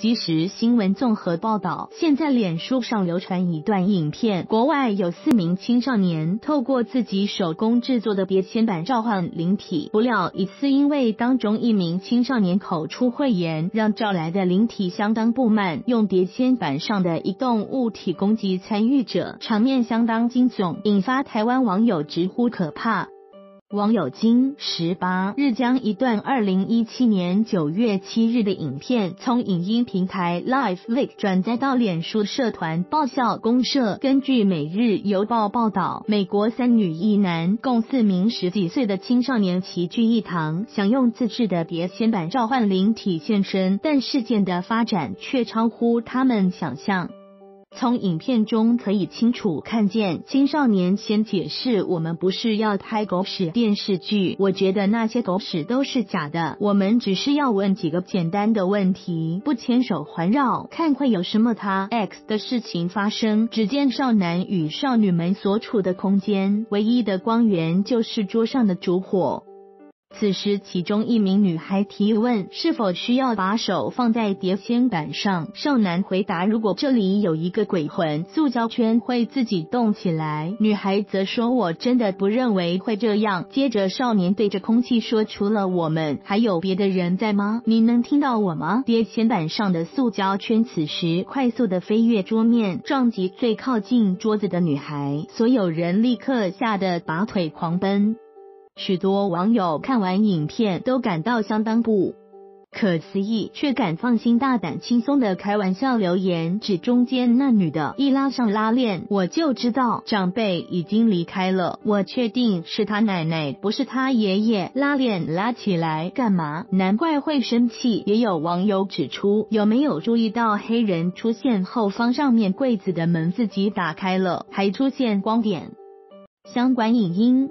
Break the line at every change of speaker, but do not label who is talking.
即时新闻综合报道，现在脸书上流传一段影片，国外有四名青少年透过自己手工制作的别签版召唤灵体，不料一次因为当中一名青少年口出秽言，让召来的灵体相当不满，用别签版上的移动物体攻击参与者，场面相当惊悚，引发台湾网友直呼可怕。网友金十八日将一段二零一七年九月七日的影片从影音平台 Live Vic 转载到脸书社团爆笑公社。根据《每日邮报》报道，美国三女一男共四名十几岁的青少年齐聚一堂，想用自制的碟仙版召唤灵体现身，但事件的发展却超乎他们想象。从影片中可以清楚看见，青少年先解释我们不是要拍狗屎电视剧，我觉得那些狗屎都是假的，我们只是要问几个简单的问题，不牵手环绕，看会有什么他 X 的事情发生。只见少男与少女们所处的空间，唯一的光源就是桌上的烛火。此时，其中一名女孩提问：“是否需要把手放在碟仙板上？”少男回答：“如果这里有一个鬼魂，塑胶圈会自己动起来。”女孩则说：“我真的不认为会这样。”接着，少年对着空气说：“除了我们，还有别的人在吗？你能听到我吗？”碟仙板上的塑胶圈此时快速的飞越桌面，撞击最靠近桌子的女孩，所有人立刻吓得拔腿狂奔。许多网友看完影片都感到相当不可思议，却敢放心大胆轻松的开玩笑留言，指中间那女的一拉上拉链，我就知道长辈已经离开了，我确定是他奶奶，不是他爷爷。拉链拉起来干嘛？难怪会生气。也有网友指出，有没有注意到黑人出现后方上面柜子的门自己打开了，还出现光点？相关影音。